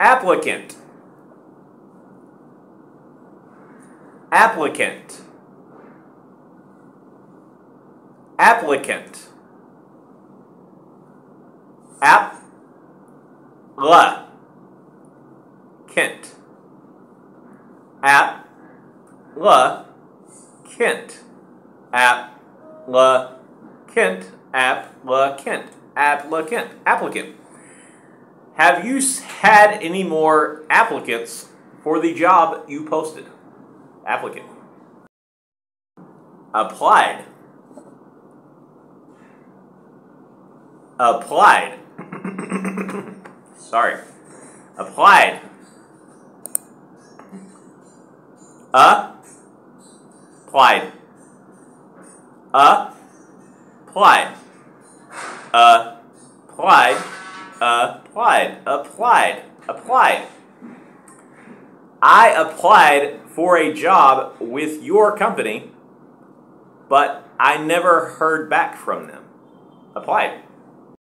Applicant. Applicant. Applicant. App. La. Kent. App. La. Kent. App. La. Kent. App. La. Kent. Applicant. Applicant. Have you had any more applicants for the job you posted? Applicant. Applied. Applied. Sorry. Applied. Uh. Applied. Uh. Applied. Uh. Applied. Applied. Applied. Applied. I applied for a job with your company, but I never heard back from them. Applied.